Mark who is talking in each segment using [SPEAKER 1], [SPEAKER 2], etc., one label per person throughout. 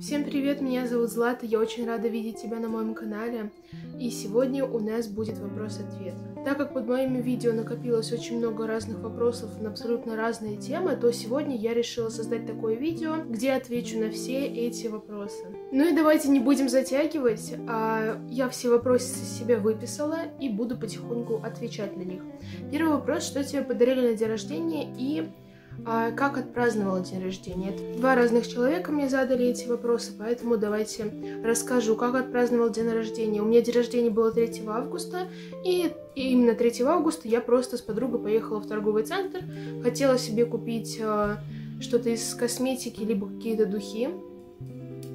[SPEAKER 1] Всем привет, меня зовут Злата, я очень рада видеть тебя на моем канале. И сегодня у нас будет вопрос-ответ. Так как под моими видео накопилось очень много разных вопросов на абсолютно разные темы, то сегодня я решила создать такое видео, где отвечу на все эти вопросы. Ну и давайте не будем затягивать, а я все вопросы себе выписала и буду потихоньку отвечать на них. Первый вопрос, что тебе подарили на день рождения и а как отпраздновала день рождения? Два разных человека мне задали эти вопросы, поэтому давайте расскажу, как отпраздновал день рождения. У меня день рождения было 3 августа, и именно 3 августа я просто с подругой поехала в торговый центр, хотела себе купить э, что-то из косметики, либо какие-то духи.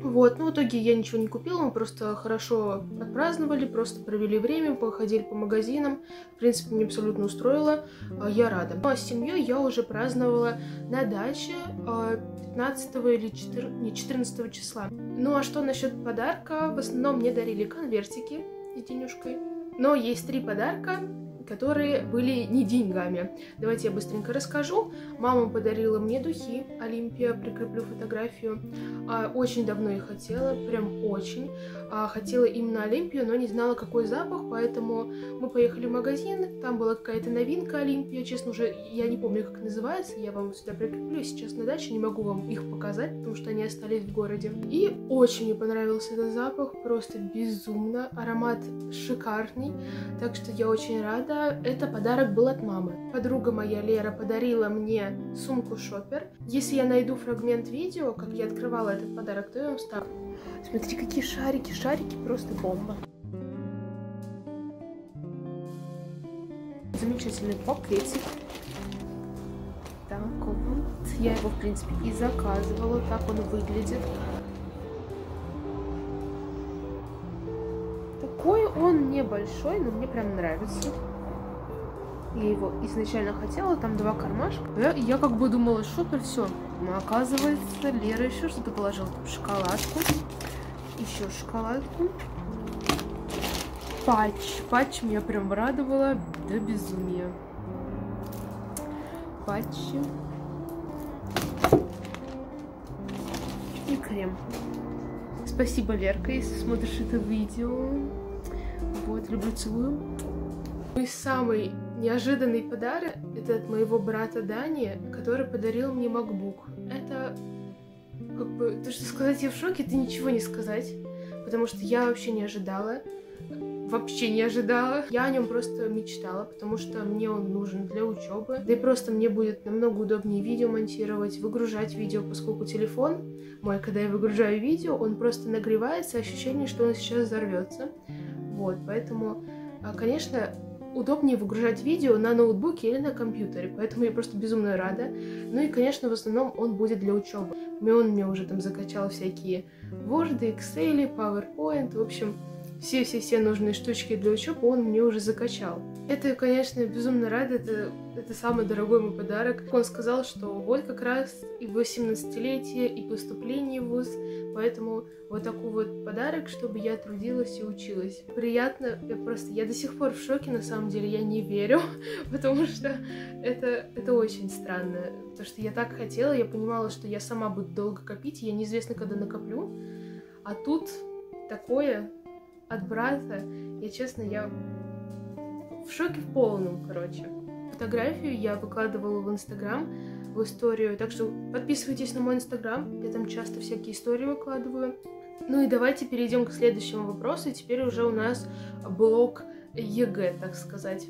[SPEAKER 1] Вот, ну в итоге я ничего не купила, мы просто хорошо отпраздновали, просто провели время, походили по магазинам. В принципе, мне абсолютно устроило, а, я рада. Ну а с семьей я уже праздновала на даче 15 а, или 14, не, 14 числа. Ну а что насчет подарка? В основном мне дарили конвертики с денежкой. Но есть три подарка, которые были не деньгами. Давайте я быстренько расскажу. Мама подарила мне духи Олимпия, прикреплю фотографию. А, очень давно их хотела, прям очень. А, хотела именно Олимпию, но не знала, какой запах, поэтому мы поехали в магазин, там была какая-то новинка Олимпия, честно, уже я не помню, как называется, я вам сюда прикреплю, сейчас на даче не могу вам их показать, потому что они остались в городе. И очень мне понравился этот запах, просто безумно, аромат шикарный, так что я очень рада, это подарок был от мамы. Подруга моя Лера подарила мне сумку шопер. Если я найду фрагмент видео, как я открывала этот подарок, то я вам ставлю. Смотри, какие шарики, шарики просто бомба. Замечательный пакетик. Так, вот. Я его, в принципе, и заказывала. Так он выглядит. Такой он небольшой, но мне прям нравится. Я его изначально хотела, там два кармашка. Я, я как бы думала, супер, все. Но оказывается, Лера еще что-то положила. Там шоколадку. Еще шоколадку. Патч. Патч меня прям радовала до безумия. Патчи. И крем. Спасибо, Лерка, если смотришь это видео. Вот, люблю, целую. Мой самый неожиданный подарок это от моего брата Дани, который подарил мне MacBook. Это как бы, то, что сказать я в шоке, это ничего не сказать, потому что я вообще не ожидала, вообще не ожидала. Я о нем просто мечтала, потому что мне он нужен для учебы, да и просто мне будет намного удобнее видео монтировать, выгружать видео, поскольку телефон мой, когда я выгружаю видео, он просто нагревается, ощущение, что он сейчас взорвется. Вот, поэтому, а, конечно, удобнее выгружать видео на ноутбуке или на компьютере, поэтому я просто безумно рада. Ну и, конечно, в основном он будет для учебы. Он мне уже там закачал всякие Word, Excel, PowerPoint, в общем, все-все-все нужные штучки для учебы он мне уже закачал. Это, конечно, безумно рада, это, это самый дорогой мой подарок. Он сказал, что вот как раз и 18-летие, и поступление в ВУЗ, поэтому вот такой вот подарок, чтобы я трудилась и училась. Приятно, я просто, я до сих пор в шоке, на самом деле, я не верю, потому что это, это очень странно. То, что я так хотела, я понимала, что я сама буду долго копить, я неизвестно, когда накоплю, а тут такое, от брата. Я, честно, я в шоке в полном, короче. Фотографию я выкладывала в Инстаграм, в историю, так что подписывайтесь на мой Инстаграм, я там часто всякие истории выкладываю. Ну и давайте перейдем к следующему вопросу. Теперь уже у нас блок ЕГЭ, так сказать.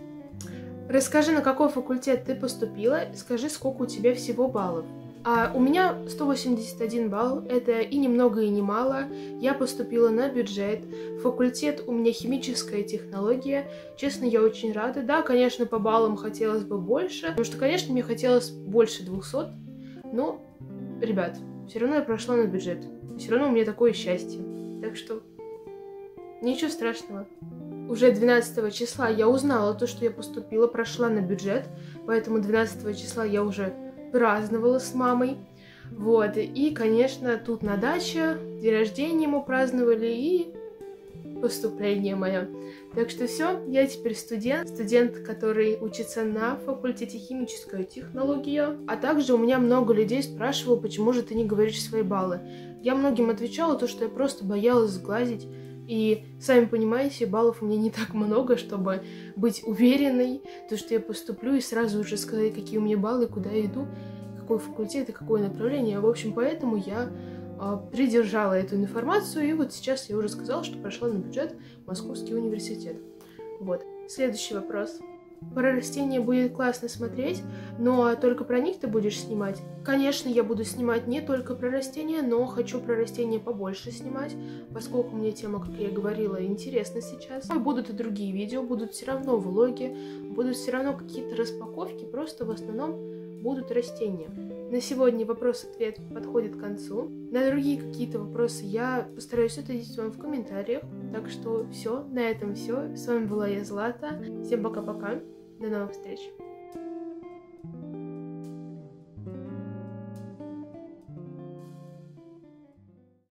[SPEAKER 1] Расскажи, на какой факультет ты поступила, скажи, сколько у тебя всего баллов. А у меня 181 балл, это и ни много, и не мало. Я поступила на бюджет. Факультет у меня химическая технология. Честно, я очень рада. Да, конечно, по баллам хотелось бы больше, потому что, конечно, мне хотелось больше 200. Но, ребят, все равно я прошла на бюджет. Все равно у меня такое счастье. Так что, ничего страшного. Уже 12 числа я узнала то, что я поступила, прошла на бюджет, поэтому 12 числа я уже праздновала с мамой. Вот, и, конечно, тут на даче день рождения мы праздновали, и поступление мое. Так что все, я теперь студент, студент, который учится на факультете химической технологии. А также у меня много людей спрашивало, почему же ты не говоришь свои баллы. Я многим отвечала то, что я просто боялась сглазить. И, сами понимаете, баллов у меня не так много, чтобы быть уверенной, то, что я поступлю и сразу уже сказать, какие у меня баллы, куда я иду, какой факультет и какое направление. В общем, поэтому я а, придержала эту информацию, и вот сейчас я уже сказала, что прошла на бюджет Московский университет. Вот. Следующий вопрос. Про растения будет классно смотреть, но только про них ты будешь снимать. Конечно, я буду снимать не только про растения, но хочу про растения побольше снимать, поскольку мне тема, как я говорила, интересна сейчас. Будут и другие видео, будут все равно влоги, будут все равно какие-то распаковки, просто в основном будут растения. На сегодня вопрос-ответ подходит к концу. На другие какие-то вопросы я постараюсь ответить вам в комментариях. Так что все, на этом все. С вами была я, Злата. Всем пока-пока. До новых встреч.